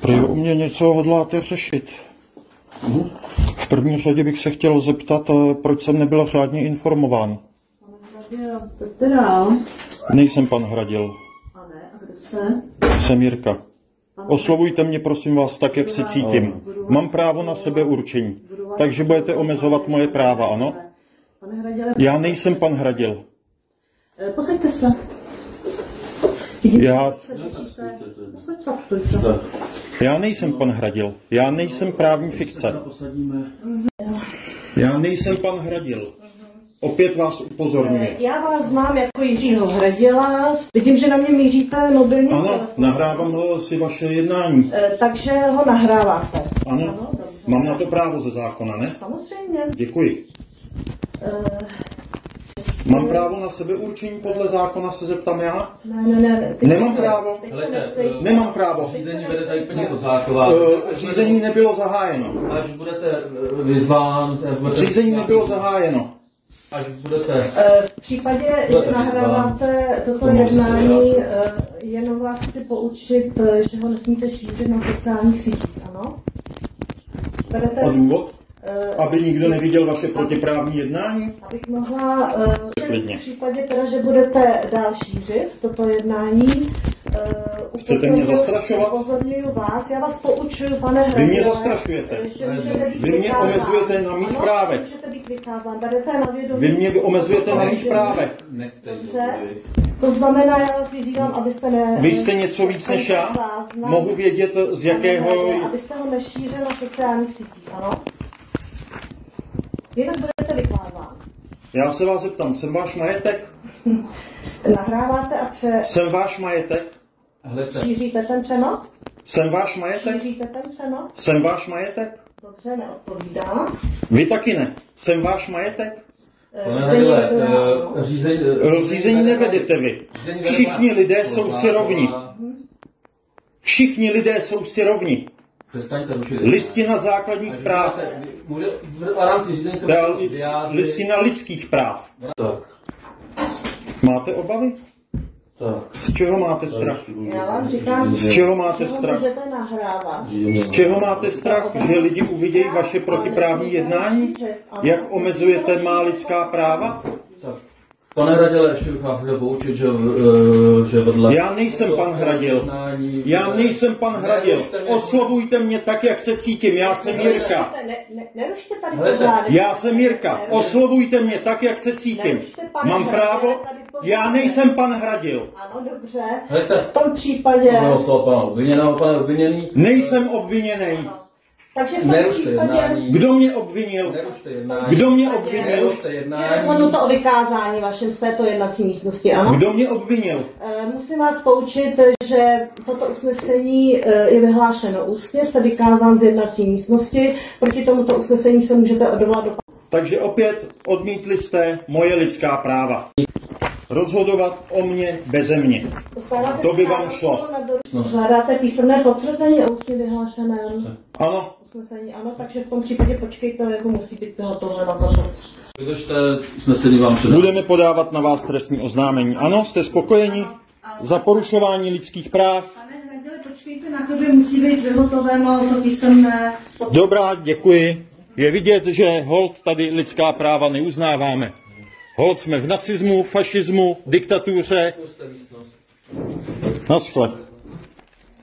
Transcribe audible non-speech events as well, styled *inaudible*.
Prý u mě něco hodláte řešit. V první řadě bych se chtěl zeptat, eh, proč jsem nebyl řádně informován. Nejsem pan Hradil, A ne, a kdo jste? jsem Jirka. Oslovujte mě prosím vás tak, jak se cítím. Mám právo na sebeurčení, takže budete omezovat moje práva, ano? Já nejsem pan Hradil. eh, posaďte se. Já, já nejsem pan Hradil. Já nejsem právní fikce. Já nejsem pan Hradil. Opět vás upozorňuji. Já vás znám jako Jiřího Hradila. Vidím, že na mě míříte mobilní Ano, telefon. nahrávám si vaše jednání. Eh, Takže ho nahráváte. Ano, dobře. mám na to právo ze zákona, ne? Samozřejmě. Děkuji. Eh, Mám právo na sebeurčení podle zákona, se zeptám já? Ne, ne, ne. Nemám právo. neptejte. Nemám právo. Řízení vede tady plně Kozáková. Eh, Řízení nebylo zahájeno. Až budete eh, vyzván, budete, Řízení nebylo zahájeno. Až budete... Eh, V případě, Bylo že nahráváte toto jednání, eh, jenom vás chci poučit, eh, že ho nesmíte šířit na sociálních sítích, ano? Berete, A důvod? Eh, Aby nikdo neviděl vaše protiprávní jednání? abych mohla, eh, v případě teda, že budete dál šířit toto jednání, eh, Chcete mě zastrašovat? Upozorňuji vás, já vás poučuji, pane Vy mě zastrašujete. Že Vy mě vykázán. omezujete na mých Ano, právech. Můžete být vykázán, berete na vědomí. Vy mě omezujete na mých právech. Dobře. To znamená, já vás vyzývám, abyste ne... Vy jste něco víc než já? Záznam. Mohu vědět, z jakého... Abyste ho nešířil na sociálních sítích, ano? Jinak budete vykázán. Já se vás zeptám, jsem váš majetek? *laughs* Nahráváte a pře... Jsem váš majetek? Helejte, šíříte ten přenos? Jsem váš majetek? Šíříte ten přenos? Jsem váš majetek? Dobře, neodpovídá. Vy taky ne. Jsem váš majetek? Eh, řízení eh, řízení... Eh, Řízení nevedete vy. Všichni lidé jsou si rovni. Všichni lidé jsou si rovni. Přestaňte rušit. Listina základních práv. Může, v rámci řízení se. Listina lidských práv. Tak, Máte obavy? tak. Z čeho máte strach? Já vám říkám, Z čeho máte strach? Z čeho máte strach? Že lidi uvidějí vaše protiprávní jednání? Jak omezujete má lidská práva? Pane Hradile, ještě bych vás chtěl poučit, že, eh, že vedle... Já nejsem pan Hradil. Já nejsem pan Hradil. Oslovujte mě tak, jak se cítím. Já jsem Jirka. Nerušte tady pořádek. Já jsem Jirka. Oslovujte mě tak, jak se cítím. Mám právo? Já nejsem pan Hradil. Ano, dobře. V tom případě... Pane obviněný. Nejsem obviněný. Takže v tom Nerušte jednání. Kdo mě obvinil? Nerušte jednání. Kdo mě obvinil? Nerušte Je rozhodnuto o vykázání vašem z této jednací místnosti, ano? Kdo mě obvinil? Eh, Musím vás poučit, že toto usnesení eh, je vyhlášeno ústně, jste vykázán z jednací místnosti, proti tomuto usnesení se můžete odvolat do Takže opět odmítli jste moje lidská práva. Rozhodovat o mě beze mě. Dostáváte To by vám šlo. doručení. Žádáte písemné potvrzení o ústně vyhlášeném Ano, usnesení, ano, takže v tom případě počkejte, jako musí být tohle na. Vydržte, usnesení vám předám. budeme podávat na vás trestní oznámení. Ano, jste spokojeni? Za porušování lidských práv? Pane počkejte na to, že musí být vyhotoveno to písemné Dobrá, děkuji. Je vidět, že hold tady lidská práva neuznáváme. Hold jsme v nacismu, fašismu, diktatuře. Naschle.